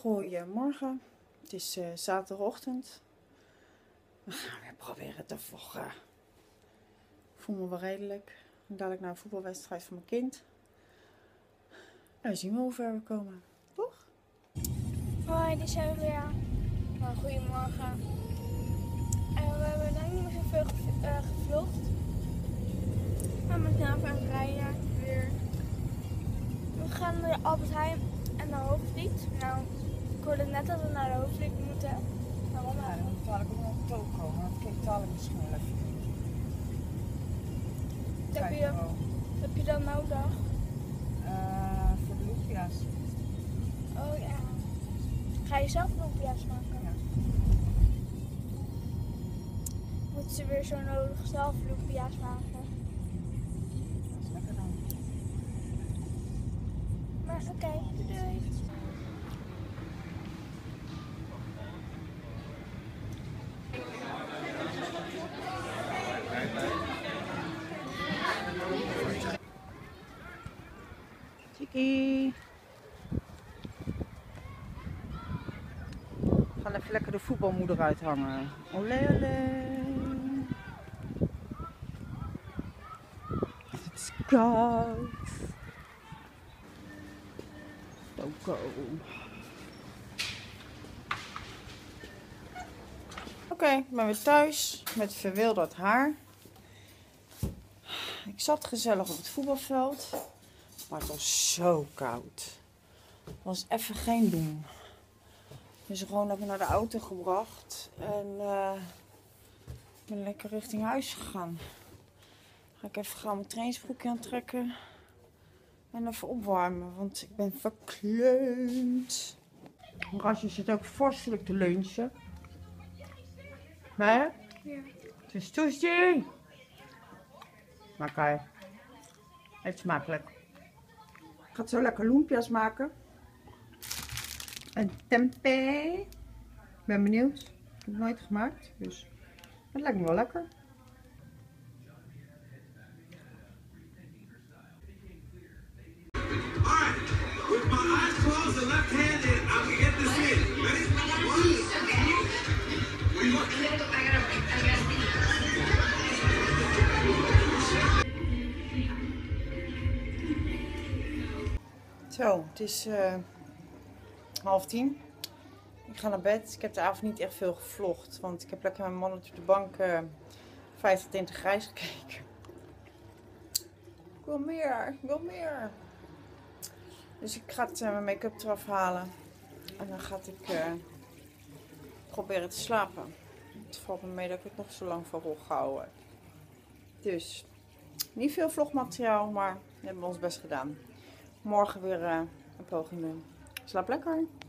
Goedemorgen, het is uh, zaterdagochtend. We gaan weer proberen te vloggen. Ik voel me wel redelijk. Dadelijk naar een voetbalwedstrijd van mijn kind. En dan zien we hoe ver we komen, toch? Hoi, dit zijn we weer. Goedemorgen. En we hebben lang niet meer zoveel uh, gevlogd. We zijn snel aan het rijden weer. We gaan naar Albert Heijn en naar Hoogvliet. Nou, hoorde net dat we naar de Hoogvliet moeten. Waarom? Ja, dan moet ik ook nog toko, want ik kijk talen misschien wel even. Wat heb, je, heb je dan nodig? Uh, voor de. Oh ja. Ga je zelf lupia's maken? Ja. Moeten ze weer zo nodig zelf lupia's maken? Dat is lekker dan. Maar oké, okay, doei. Tiki. We gaan even lekker de voetbalmoeder uithangen. Olé olé. Het is koud. Oké, okay, ben weer thuis met verwilderd haar. Ik zat gezellig op het voetbalveld. Maar het was zo koud. Het was even geen doen. Dus gewoon even naar de auto gebracht. En uh, ben lekker richting huis gegaan. Ga ik even gaan mijn trainingsbroekje aantrekken. En even opwarmen, want ik ben verkleund. Rasje zit ook vorstelijk te lunchen. Hè? Ja. Het is toestie. Makkelijk. Eet smakelijk. Ik ga zo lekker loempia's maken. En tempeh. Ik ben benieuwd. Ik heb het nooit gemaakt. Dus het lijkt me wel lekker. Zo, het is uh, half tien. Ik ga naar bed. Ik heb de avond niet echt veel gevlogd. Want ik heb lekker mijn mannetje op de bank uh, 50 tinten grijs gekeken. Ik wil meer, ik wil meer. Dus ik ga het, uh, mijn make-up eraf halen. En dan ga ik proberen te slapen. Het valt me mee dat ik het nog zo lang voor wil houden. Dus, niet veel vlogmateriaal, maar we hebben ons best gedaan morgen weer uh, een poging doen. Slaap lekker!